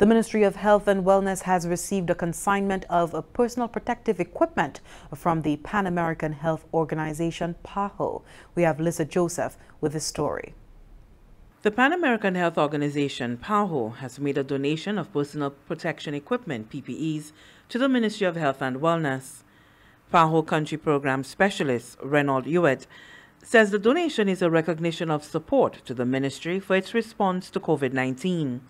The Ministry of Health and Wellness has received a consignment of personal protective equipment from the Pan American Health Organization, PAHO. We have Lisa Joseph with the story. The Pan American Health Organization, PAHO, has made a donation of personal protection equipment, PPEs, to the Ministry of Health and Wellness. PAHO Country Program Specialist Reynold Hewitt says the donation is a recognition of support to the ministry for its response to COVID 19.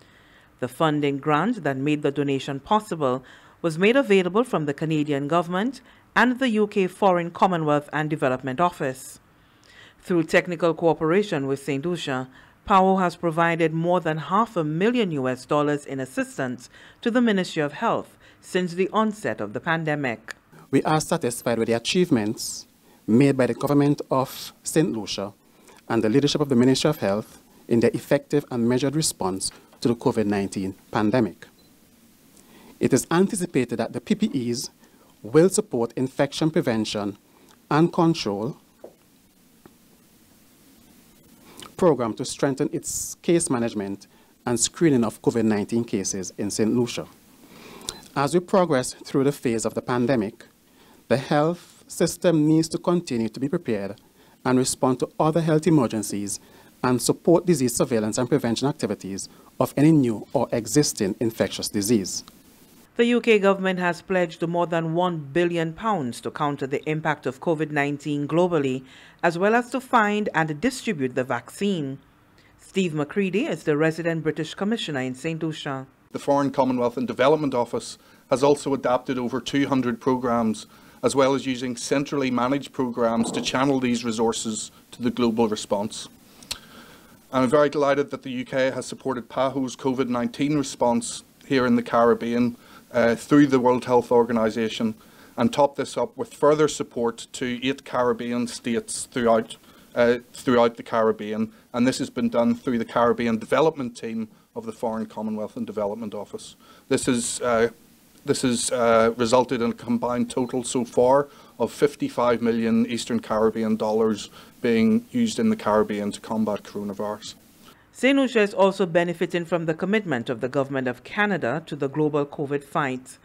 The funding grant that made the donation possible was made available from the Canadian government and the UK Foreign Commonwealth and Development Office. Through technical cooperation with St. Lucia, PAHO has provided more than half a million US dollars in assistance to the Ministry of Health since the onset of the pandemic. We are satisfied with the achievements made by the government of St. Lucia and the leadership of the Ministry of Health in their effective and measured response to the COVID-19 pandemic. It is anticipated that the PPEs will support infection prevention and control program to strengthen its case management and screening of COVID-19 cases in St. Lucia. As we progress through the phase of the pandemic, the health system needs to continue to be prepared and respond to other health emergencies and support disease surveillance and prevention activities of any new or existing infectious disease. The UK government has pledged more than £1 billion to counter the impact of COVID 19 globally, as well as to find and distribute the vaccine. Steve McCready is the resident British Commissioner in St. Lucia. The Foreign Commonwealth and Development Office has also adapted over 200 programmes, as well as using centrally managed programmes to channel these resources to the global response. I'm very delighted that the UK has supported PAHO's COVID-19 response here in the Caribbean uh, through the World Health Organization and topped this up with further support to eight Caribbean states throughout, uh, throughout the Caribbean. And this has been done through the Caribbean Development Team of the Foreign Commonwealth and Development Office. This has, uh, this has uh, resulted in a combined total so far of 55 million Eastern Caribbean dollars being used in the Caribbean to combat coronavirus. St. Lucia is also benefiting from the commitment of the Government of Canada to the global COVID fight.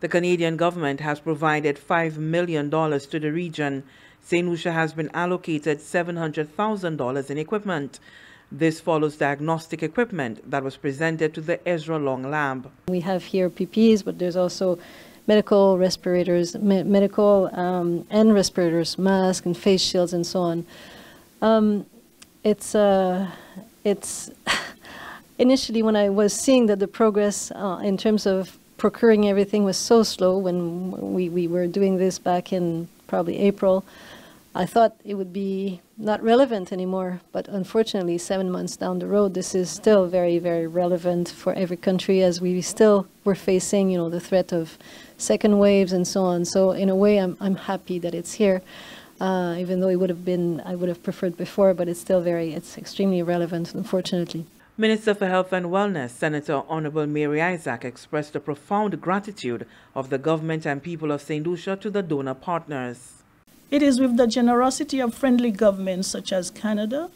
The Canadian government has provided $5 million to the region. St. Lucia has been allocated $700,000 in equipment. This follows diagnostic equipment that was presented to the Ezra Long Lab. We have here PPEs, but there's also medical respirators, me medical um, and respirators, masks and face shields and so on. Um, it's uh, it's initially when I was seeing that the progress uh, in terms of procuring everything was so slow when we, we were doing this back in probably April, I thought it would be not relevant anymore. But unfortunately, seven months down the road, this is still very, very relevant for every country as we still were facing, you know, the threat of second waves and so on. So in a way, I'm, I'm happy that it's here uh, even though it would have been, I would have preferred before, but it's still very, it's extremely relevant, unfortunately. Minister for Health and Wellness, Senator Honorable Mary Isaac, expressed the profound gratitude of the government and people of St. Lucia to the donor partners. It is with the generosity of friendly governments such as Canada,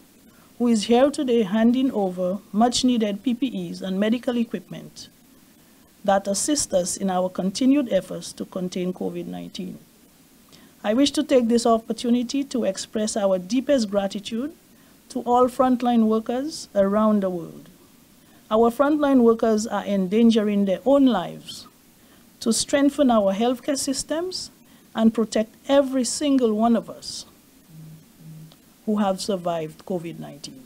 who is here today handing over much needed PPEs and medical equipment that assist us in our continued efforts to contain COVID 19. I wish to take this opportunity to express our deepest gratitude to all frontline workers around the world. Our frontline workers are endangering their own lives to strengthen our healthcare systems and protect every single one of us who have survived COVID-19.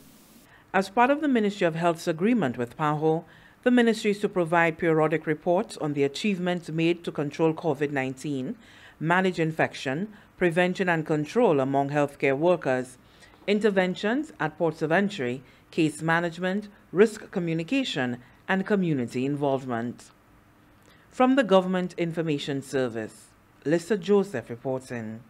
As part of the Ministry of Health's agreement with PAHO, the ministry is to provide periodic reports on the achievements made to control COVID-19 manage infection, prevention and control among healthcare workers, interventions at ports of entry, case management, risk communication, and community involvement. From the Government Information Service, Lisa Joseph reporting.